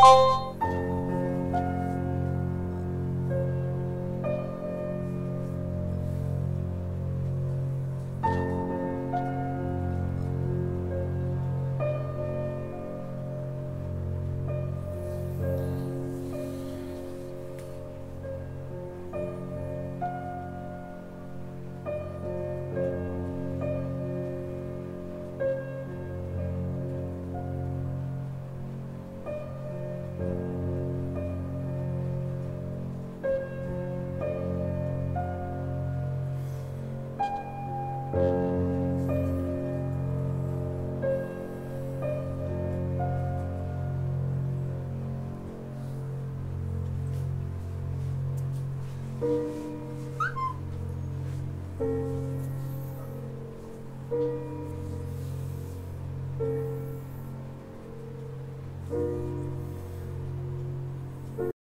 Música